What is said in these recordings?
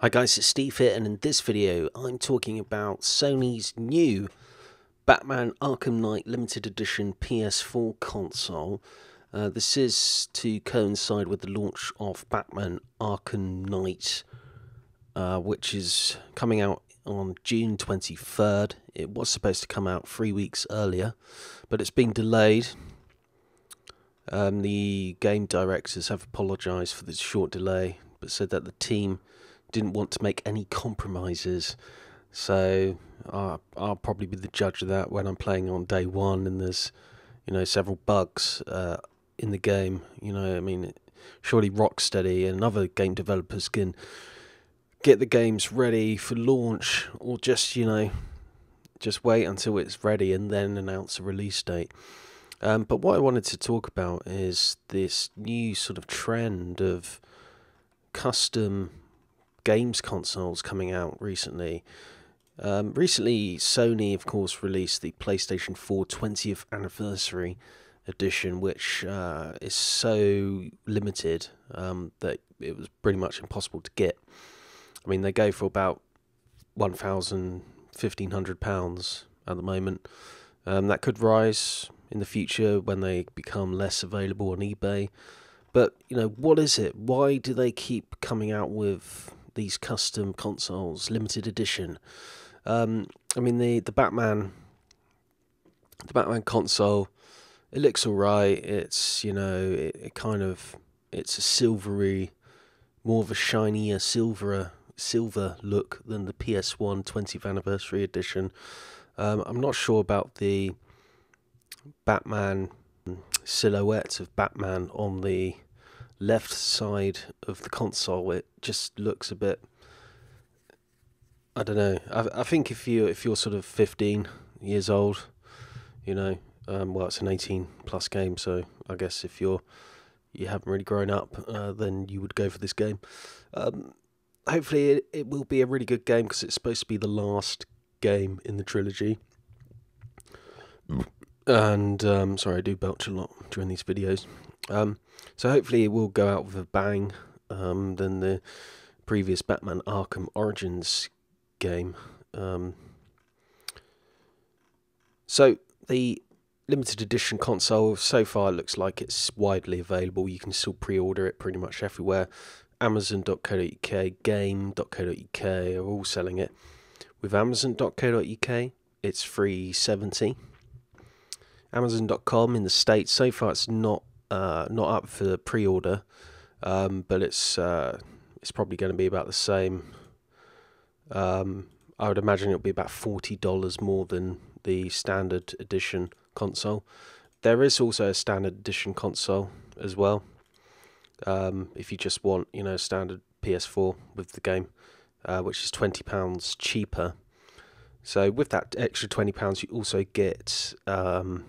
Hi guys, it's Steve here, and in this video I'm talking about Sony's new Batman Arkham Knight Limited Edition PS4 console. Uh, this is to coincide with the launch of Batman Arkham Knight, uh, which is coming out on June 23rd. It was supposed to come out three weeks earlier, but it's been delayed. Um, the game directors have apologised for the short delay, but said that the team didn't want to make any compromises. So uh, I'll probably be the judge of that when I'm playing on day one and there's, you know, several bugs uh, in the game. You know, I mean, surely Rocksteady and other game developers can get the games ready for launch or just, you know, just wait until it's ready and then announce a release date. Um, but what I wanted to talk about is this new sort of trend of custom games consoles coming out recently. Um, recently, Sony, of course, released the PlayStation 4 20th anniversary edition, which uh, is so limited um, that it was pretty much impossible to get. I mean, they go for about 1,000, 1,500 pounds at the moment. Um, that could rise in the future when they become less available on eBay. But, you know, what is it? Why do they keep coming out with these custom consoles, limited edition. Um, I mean the the Batman, the Batman console, it looks alright. It's you know it, it kind of it's a silvery, more of a shinier silver silver look than the PS1 20th anniversary edition. Um, I'm not sure about the Batman silhouette of Batman on the left side of the console, it just looks a bit. I don't know. I I think if you if you're sort of 15 years old, you know, um, well, it's an 18 plus game, so I guess if you're you haven't really grown up, uh, then you would go for this game. Um, hopefully, it, it will be a really good game because it's supposed to be the last game in the trilogy. And um, sorry, I do belch a lot during these videos. Um, so hopefully it will go out with a bang um, than the previous Batman Arkham Origins game. Um, so the limited edition console so far looks like it's widely available. You can still pre-order it pretty much everywhere. Amazon.co.uk, Game.co.uk are all selling it. With Amazon.co.uk, it's free seventy. Amazon.com in the states so far it's not uh, not up for pre-order, um, but it's uh, it's probably going to be about the same. Um, I would imagine it'll be about forty dollars more than the standard edition console. There is also a standard edition console as well. Um, if you just want, you know, standard PS4 with the game, uh, which is twenty pounds cheaper. So with that extra twenty pounds, you also get um,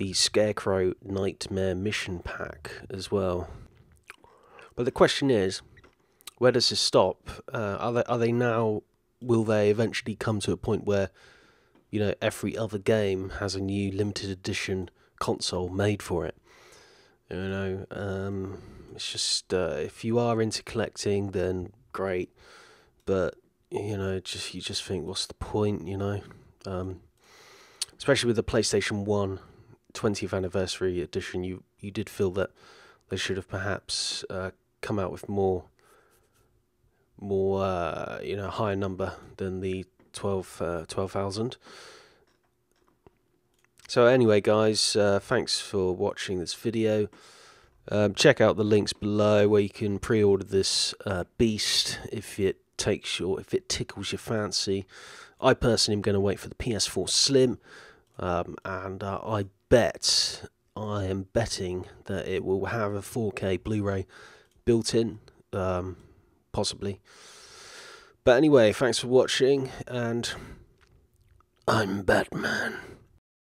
the Scarecrow Nightmare Mission Pack as well. But the question is, where does this stop? Uh, are they are they now? Will they eventually come to a point where, you know, every other game has a new limited edition console made for it? You know, um, it's just uh, if you are into collecting, then great. But you know, just you just think, what's the point? You know, um, especially with the PlayStation One 20th anniversary edition, you you did feel that they should have perhaps uh, come out with more more uh, you know higher number than the 12 uh, 12,000. So anyway, guys, uh, thanks for watching this video. Um, check out the links below where you can pre-order this uh, beast if it takes your if it tickles your fancy. I personally am going to wait for the PS4 Slim, um, and uh, I bet, I am betting that it will have a 4K Blu-ray built in, um, possibly. But anyway, thanks for watching, and I'm Batman.